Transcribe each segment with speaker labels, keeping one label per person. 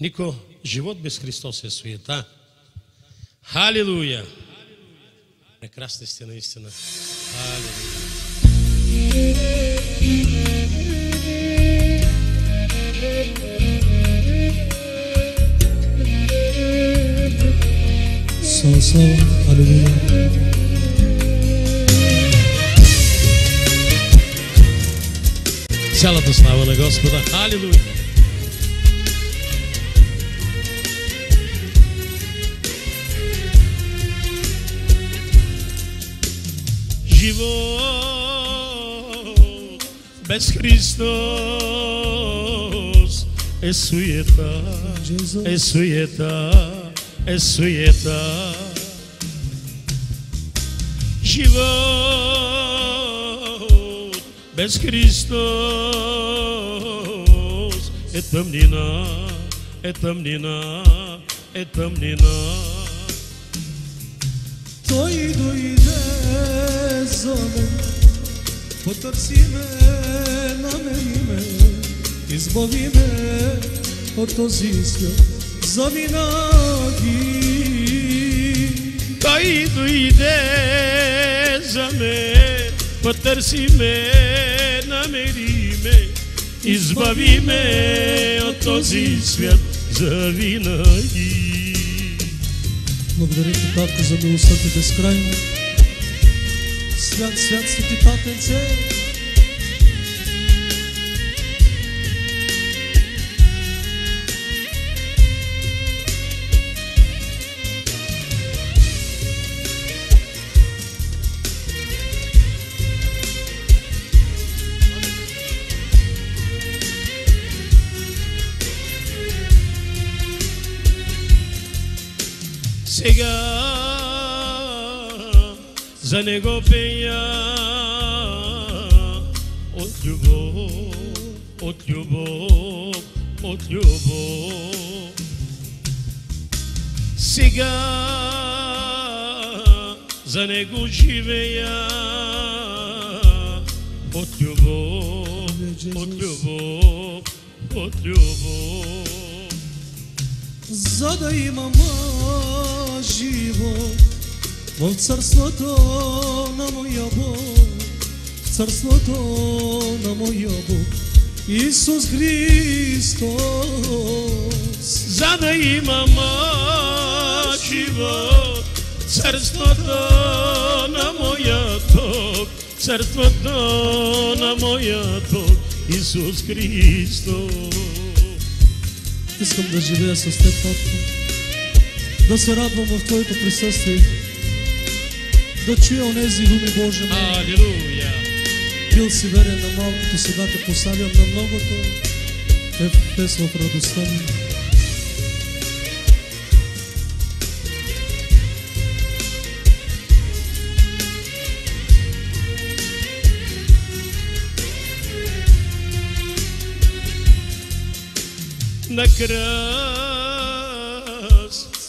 Speaker 1: Нико, живот без Христос е суета. Халилуя! Прекрасни сте наистина. Халилуя!
Speaker 2: Слава, слава, алелуя.
Speaker 1: Цялата слава на Господа. Халилуя! Живот без Христос е суета, е суета, е суета. Живот без Христос е тъмнина, е тъмнина, е тъмнина.
Speaker 2: Той дойде за мен, потърси ме, намери ме, избави ме от този свят завинаги.
Speaker 1: Той дойде за мен, потърси ме, намери ме, избави ме от този свят за винаги.
Speaker 2: Благодаря ти, Татко, за милостта ти безкрайна.
Speaker 1: ganz herzliche Partenzell. От любов, от любов. Сега за него живея от любов, от любов, от любов.
Speaker 2: За да имам живот Бо в царство то на моє Бог, в царство то на моє Бог, Ісус Христос.
Speaker 1: Задай мама живот, царство то на моє Бог, царство то на моя Бог, Ісус Христос.
Speaker 2: Искам да живея с Теб, Татко, да се радвам в Твоето присъствие, да чуя онези думи, Боже мой.
Speaker 1: Алилуя!
Speaker 2: Бил си верен на малкото, сега те поставям на многото. Е песва в радостта ми.
Speaker 1: на кръст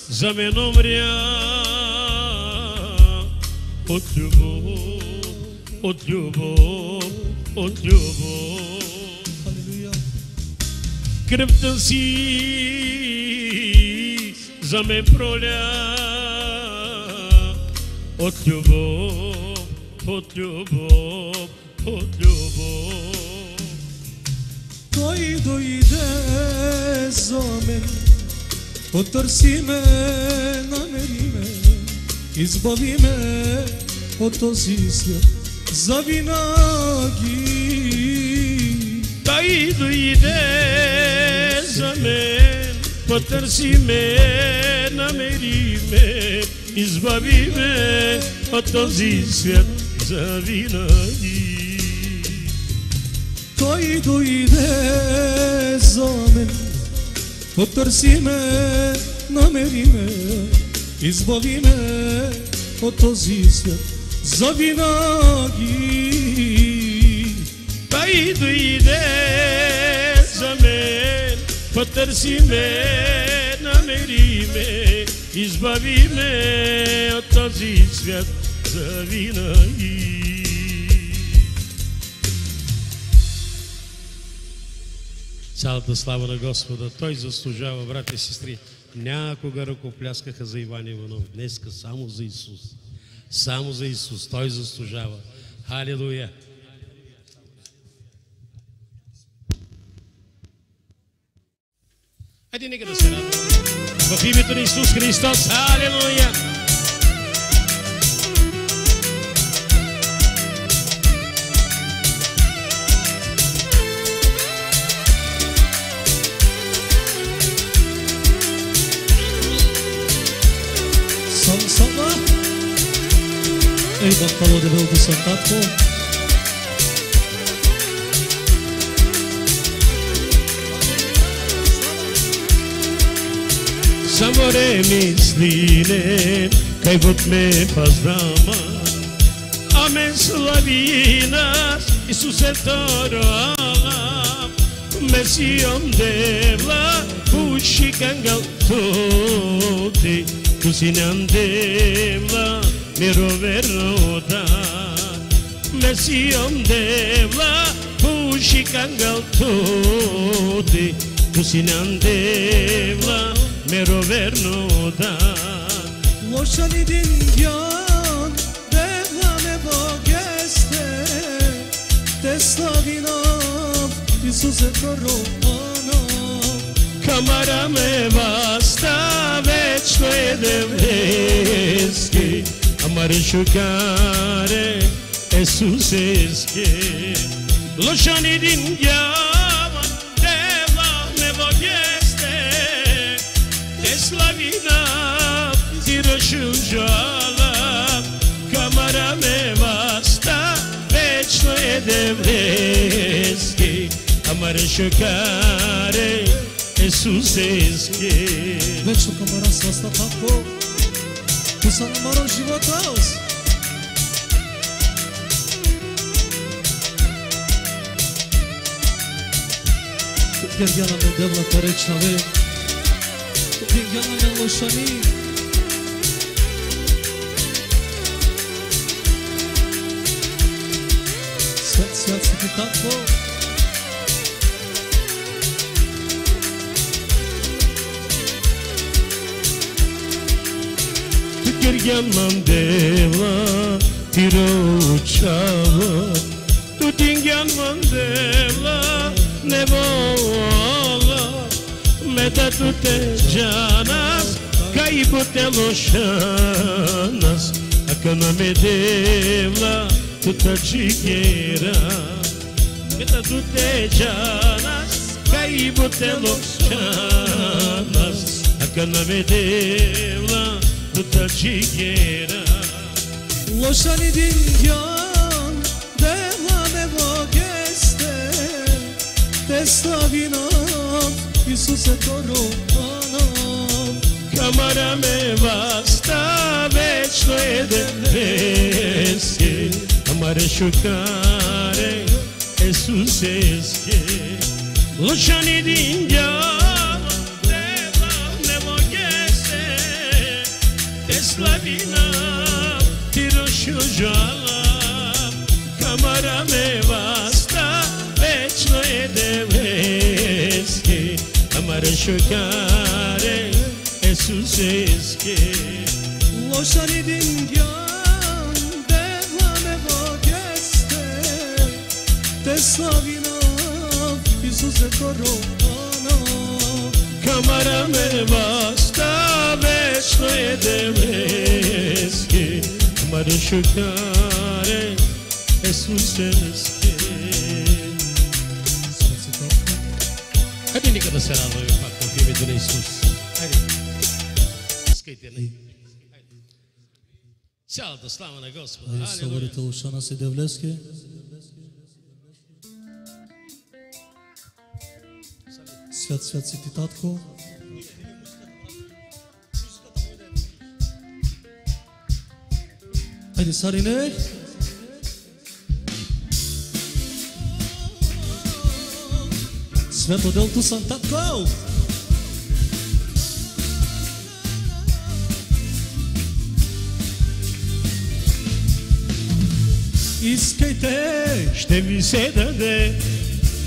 Speaker 1: за мен умря от любов, от любов, от любов.
Speaker 2: Халилуя.
Speaker 1: Кръвта си за мен проля от любов, от любов, от любов.
Speaker 2: Той дойде за мен, потърси ме, намери ме, избави ме от този свят завинаги.
Speaker 1: Той дойде за мен, потърси ме, намери ме, избави ме от този свят за винаги.
Speaker 2: Той дойде за мен, потърси ме, намери ме, избави ме от този свят завинаги.
Speaker 1: Той дойде за мен, потърси ме, намери ме, избави ме от този свят за винаги. Цялата слава на Господа. Той заслужава, брати и сестри. Някога ръкопляскаха за Иван Иванов. Днеска само за Исус. Само за Исус. Той заслужава. Халилуя! Хайде нека да се радваме. В името на Исус Христос. Халилуя!
Speaker 2: e botalo de velho do
Speaker 1: Santato. Zamore misline kaybot me pazdama Amen slavinas Isuse toro alam Mesiom devla Pushi kangal tokti Kusinam devla miru veruda Mesijom devla puši kangal tudi Kusinan devla miru veruda
Speaker 2: Loša lidim bjon devla nebo geste. Te slavinov Isuse korupanov
Speaker 1: Kamara me vasta večno je devleski marciocare e su sesche lo shani d'indiama deva ne voglieste e slavina si rasciungiala camara me basta večno e devreski a marciocare e
Speaker 2: su sesche večno camara sasta papo que só namoram os botões. Ghergheana mea de la păreți nave Ghergheana me loșani Sfet, sfet,
Speaker 1: sfet, sfet, sfet, geri gelmem tirou Tiro uçağı. Tutin gelmem deva Ne vola Meta tu te janas Caibo te loxanas A cana me deva Tu ta chigueira Meta tu te janas Caibo te loxanas A cana me deva cigera Loša
Speaker 2: ni dinjan Dela nebo geste Te stavi nam Isuse korupanom
Speaker 1: Kamara me vas Ta večno jede Neske Amare šukare Esuseske Loša ni dinjan slavina Hirošu žalam Kamara me vasta Večno je deveski Kamara šukare Esuseski
Speaker 2: Lošar idin gjan Dehlame vogeste Te slavina Isuse korobana
Speaker 1: Kamara me vasta večno je deveske Kamara šukare Esuseske
Speaker 2: Свеци татко,
Speaker 1: Хайде нека да се радваме пак в името на Исус. Хайде. Искайте на Цялата слава на Господа.
Speaker 2: Саварите Лошана си девлеске, Свят, свят си ти татко, Айде, Сарине! Свето делто съм татко! Искайте!
Speaker 1: Ще ви се даде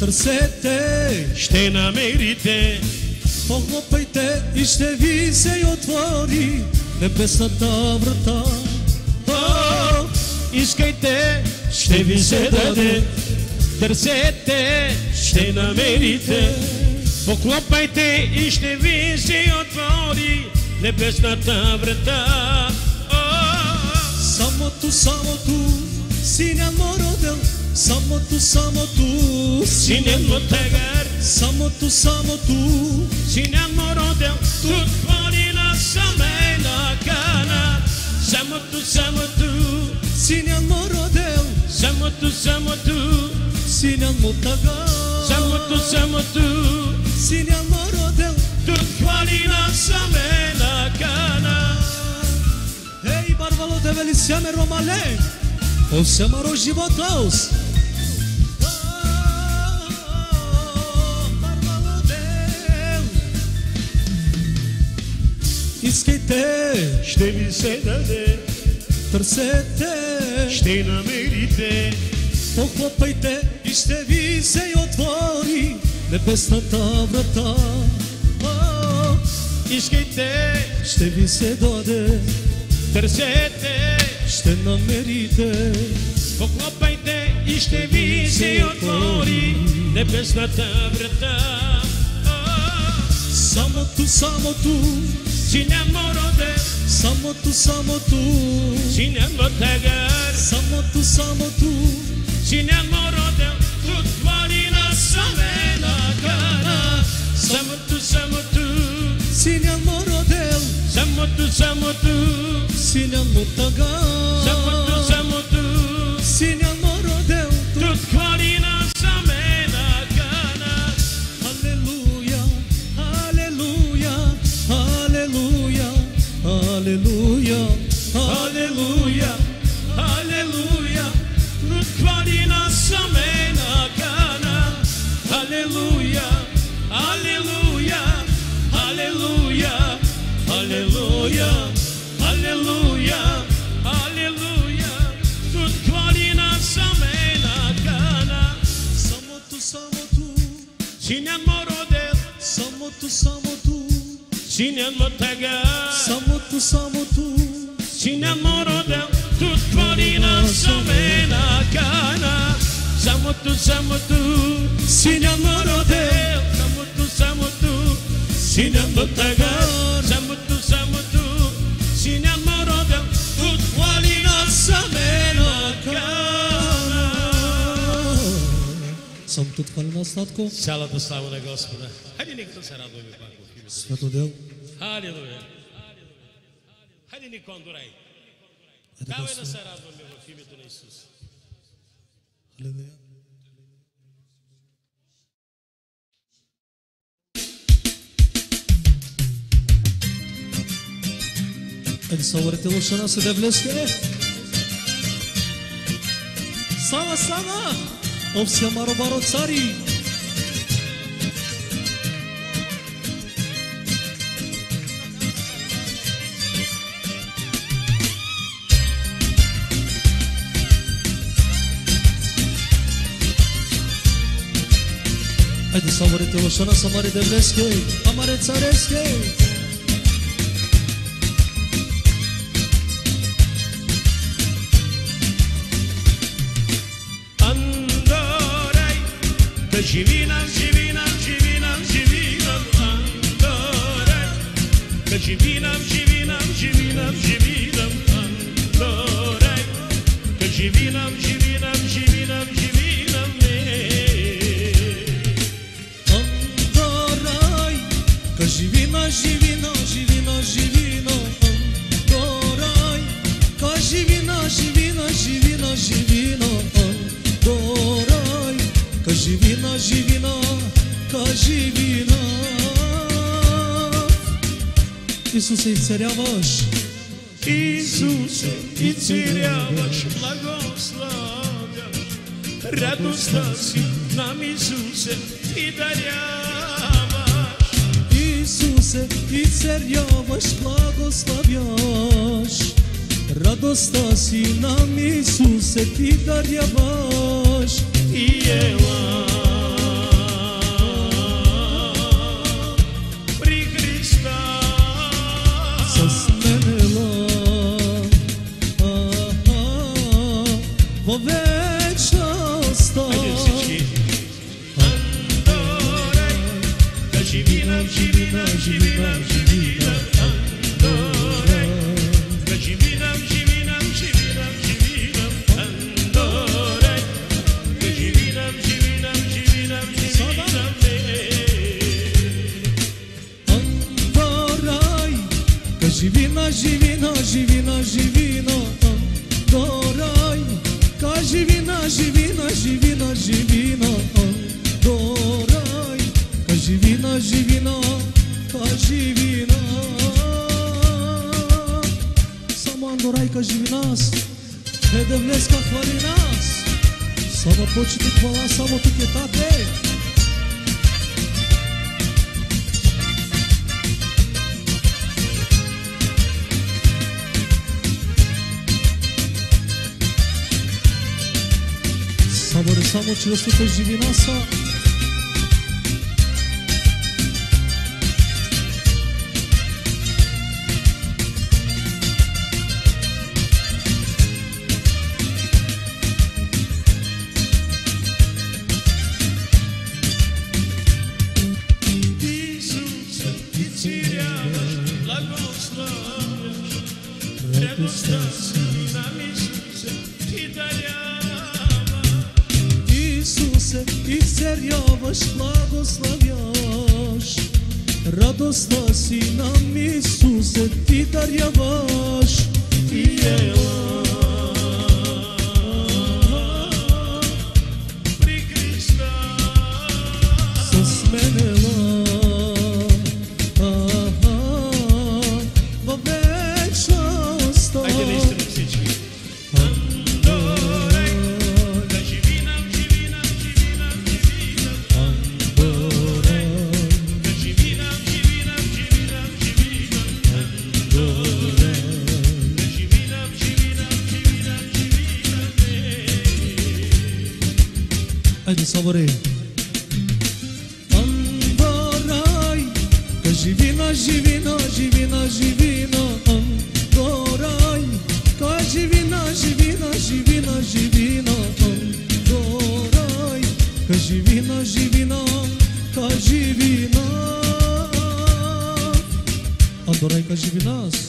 Speaker 2: Търсете,
Speaker 1: ще намерите.
Speaker 2: похлопайте и ще ви се отвори небесната врата.
Speaker 1: О, искайте, ще ви се даде. Търсете, ще намерите. Поклопайте и ще ви се отвори небесната врата. О,
Speaker 2: Самото, самото, синя му родил, самото, самото,
Speaker 1: Синен му тагар,
Speaker 2: самото, самото,
Speaker 1: синен му родел, тут планина семейна кана. Самото, самото,
Speaker 2: Sinan Morodel
Speaker 1: Samutu Samutu
Speaker 2: Sinan Motaga Samutu
Speaker 1: Samutu Sinan Morodel Tukvalina
Speaker 2: Samena Kana Hej Barvalo develi sjeme Romale. Osama Roživotaus ah,
Speaker 1: Iskite, işte bir senede
Speaker 2: търсете,
Speaker 1: ще намерите.
Speaker 2: похлопайте и ще ви се отвори небесната врата. О,
Speaker 1: Искайте,
Speaker 2: Ще ви се даде,
Speaker 1: търсете,
Speaker 2: ще намерите.
Speaker 1: поклопайте и ще ви се отвори небесната врата. О,
Speaker 2: Самото, самото,
Speaker 1: Samo tu, samo
Speaker 2: tu Cinema
Speaker 1: teger Samo tu,
Speaker 2: samo tu
Speaker 1: Cinema rodel Kod varina samena kara. Samo tu, samo
Speaker 2: tu Cinema rodel
Speaker 1: Samo tu,
Speaker 2: samo tu Cinema
Speaker 1: teger Cine
Speaker 2: mă rodel Să
Speaker 1: mă tu, să mă
Speaker 2: tu Cine mă tăgă
Speaker 1: Să mă tu, să mă tu Cine mă rodel Tutvorina somena cana Să mă tu, să
Speaker 2: mă tu
Speaker 1: Cine mă
Speaker 2: rodel Să
Speaker 1: mă tu,
Speaker 2: să mă
Speaker 1: tu Cine mă tăgă Să mă tu tot
Speaker 2: felul nostru cu.
Speaker 1: Ceala de slavă de Gospodă. Haide ne cântăm seara Domnului Pacu. Sfântul
Speaker 2: Deu. Aleluia. Haide ne
Speaker 1: condurai. Da, o să seara Domnului Pacu. Fii mitul Iisus. Aleluia. Ele
Speaker 2: só
Speaker 1: vai ter luxo na sua devleção. Sala, sala! Sala! ოვსიამარობა როც არის
Speaker 2: Hadi samare telo sana samare devleske amare tsareske
Speaker 1: Civina, civina, civina, civina Andore Că civina, civina, civina, civina Andore Că civina, civina živi nov. Isuse, isceljavaš. Isuse, isceljavaš, blagoslavljaš. Radostan si nam,
Speaker 2: Isuse, ti darjavaš. Isuse, isceljavaš, blagoslavljaš. Radostan si nam, Isuse,
Speaker 1: ti darjavaš. Ti je. Amor, só motivo as frutas divina.
Speaker 2: divinos?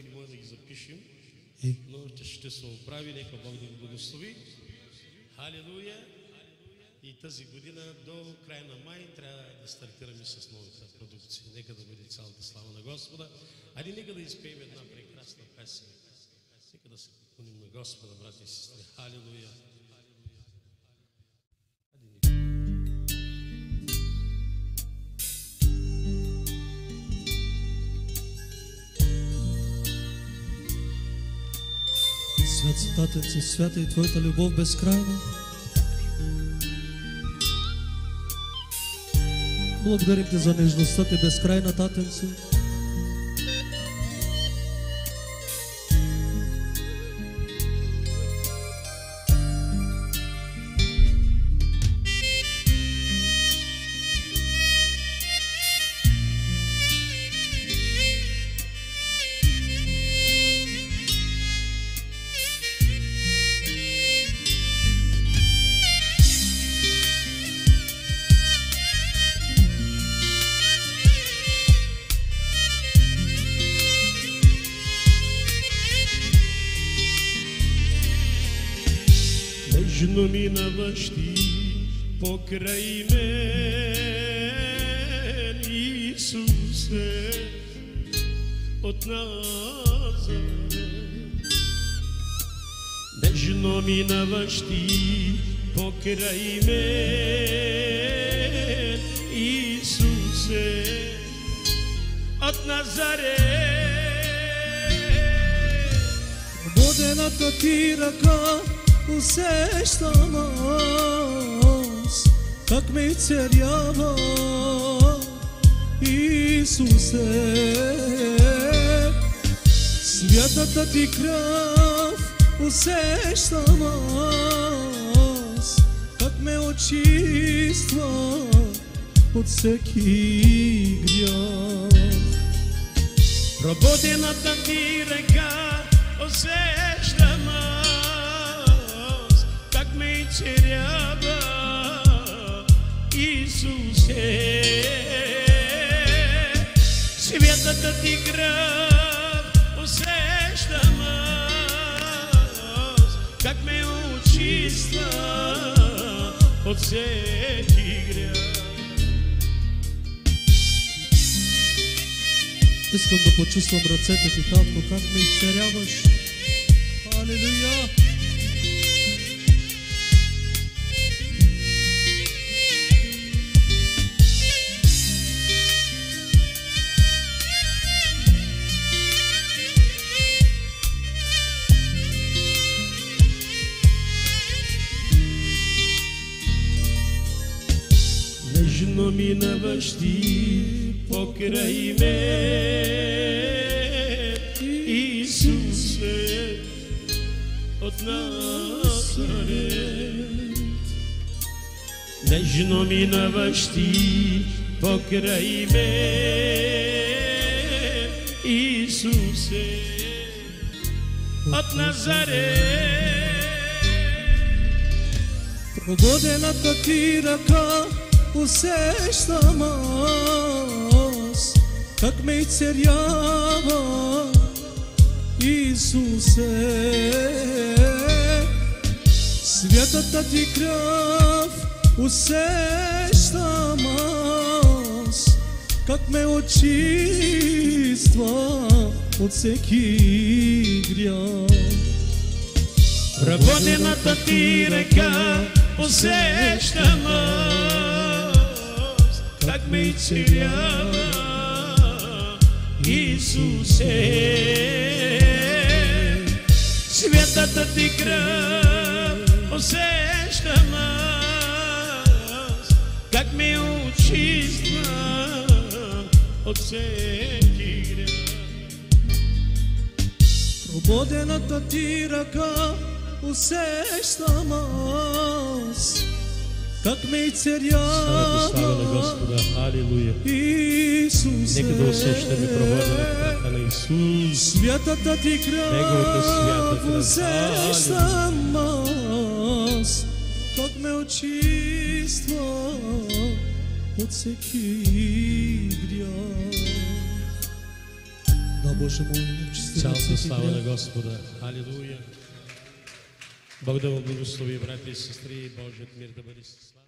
Speaker 2: И не
Speaker 1: може да ги запишем. Но ще, ще се оправи, нека Бог да ви благослови. Халилуя! И тази година до края на май трябва да стартираме с новата продукция. Нека да бъде цялата слава на Господа. Али нека да изпеем една прекрасна песен. Нека да се поклоним на Господа, брати и сестри. Халилуя!
Speaker 2: Свят си, Татенце, свята и Твоята любов безкрайна. Благодарим Ти за нежността Ти безкрайна, Татенце.
Speaker 1: Нежно минаваш ти покрай мен, Исусе, от Назарет. Нежно минаваш покрай мен, Исусе, от Назарет.
Speaker 2: Водената Ти ръка аз, как ме царява. Исусе. Святата ти кръв усещам аз, как ме очиства от всеки грях.
Speaker 1: Пробудената ти река усещам как ме изцерява Исусе. Светата ти кръв усещам как ме очиства от всеки грях.
Speaker 2: Искам да почувствам ръцете ти, татко, как ме изцеряваш.
Speaker 1: Минаваш ти покрай мен, Исусе, от Назарет. Нежно минаваш ти покрай мен, Исусе, от Назарет.
Speaker 2: Пробудената ти ръка усещам аз, как ме изцерява Исусе. Светата ти кръв усещам аз, как ме очиства от всеки грях.
Speaker 1: Работената ти река усещам аз, как ме изцелява Исусе. Светата ти кръв усещам аз, как ме очиства от всеки грях.
Speaker 2: Прободената ти ръка усещам аз,
Speaker 1: Takmet Hallelujah. Nekdo se tebi provodili na
Speaker 2: Isus. Svjetata
Speaker 1: ti krav
Speaker 2: uzeš
Speaker 1: sa
Speaker 2: mas, kad me očistva od svekih grijeha. Da Bože moj, očisti nas
Speaker 1: svekih
Speaker 2: grijeha.
Speaker 1: Čast
Speaker 2: i
Speaker 1: slava na Gospoda. Бог да благослови, брати и сестри, Божият мир да бъде с.